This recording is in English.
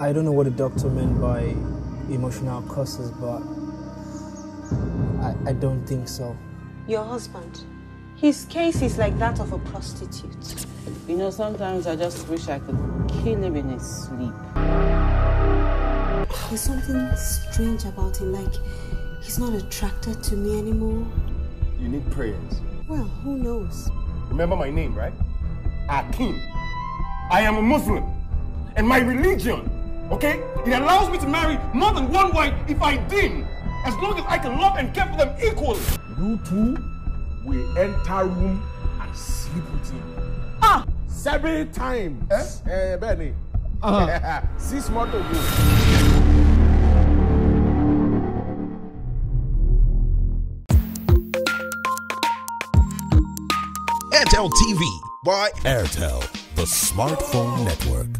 I don't know what the doctor meant by emotional causes, but I, I don't think so. Your husband. His case is like that of a prostitute. You know, sometimes I just wish I could kill him in his sleep. There's something strange about him, like he's not attracted to me anymore. You need prayers. Well, who knows? Remember my name, right? Akim. I am a Muslim. And my religion, okay, it allows me to marry more than one wife if I deem, as long as I can love and care for them equally. You two will enter room and sleep with him. Ah! Seven times. Eh? Eh, Benny. Uh-huh. Six months ago. Airtel TV by Airtel, the smartphone network.